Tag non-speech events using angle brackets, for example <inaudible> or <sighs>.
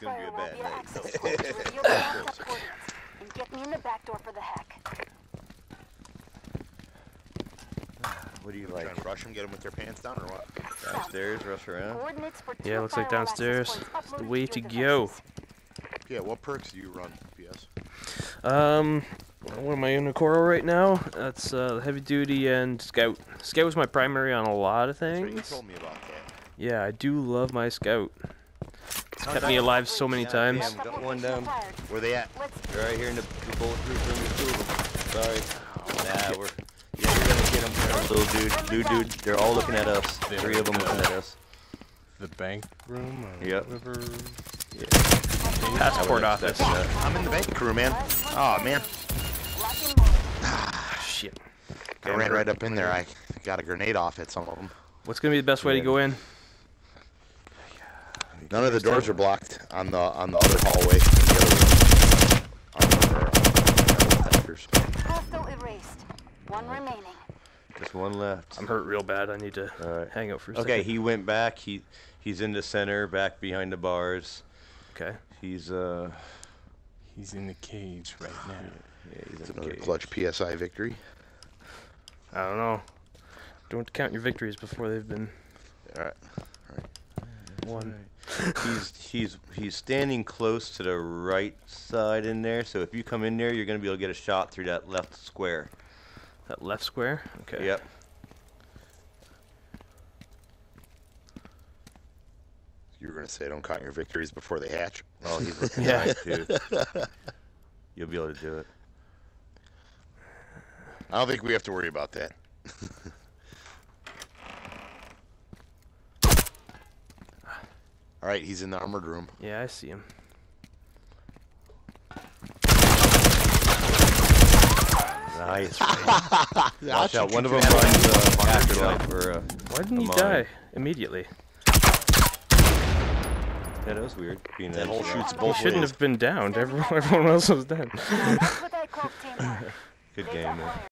gonna be a bad night. the access point to reveal the <laughs> backup coordinates. And get me in the back door for the hack. <sighs> What do you Trying like? to rush them, get them with their pants down, or what? Downstairs, rush around? Yeah, two looks like downstairs. It's the way to go. Yeah, what perks do you run, PS? Um, what am I in a coral right now? That's uh, heavy duty and scout. Scout was my primary on a lot of That's right, you things. told me about that. Yeah, I do love my scout. It's kept me alive so many Yeah, times. damn. got one down. Where they at? They're right here in the, the bulletproof room. There's two of them. Sorry. Nah, we're. Yeah, we're gonna get them. Little dude, new dude. They're all looking at us. Three of them looking at us. The bank room or Yep. whatever. Passport office. wouldn't expect that. I'm in the bank crew, man. Oh man, lock and load. Ah, shit. I ran right up in there. I got a grenade off at some of them. What's gonna be the best way to go in? None of the doors are blocked on the on the other hallway. The other room. On the, detectors. Hostile erased. One remaining. Just one left. I'm hurt real bad. I need to All right. hang out for a second. Okay, second. he went back. He he's in the center, back behind the bars. Okay. He's uh He's in the cage right now. <sighs> yeah, he's It's in another cage. clutch PSI victory. I don't know. Don't count your victories before they've been All right. won. He's he's he's standing close to the right side in there. So if you come in there, you're gonna be able to get a shot through that left square. That left square. Okay. Yep. You were gonna say don't count your victories before they hatch. Oh, he's <laughs> looking Yeah. right too. You'll be able to do it. I don't think we have to worry about that. <laughs> All right, he's in the armored room. Yeah, I see him. Nice. <laughs> Watch Watch out. One of them runs uh, afterlife or uh, Why didn't he die immediately? yeah, that was weird. Being That an whole shoots shoots He shouldn't ways. have been downed. Everyone, <laughs> everyone else was dead. Now that's what I call teamwork. Good game, man. wired.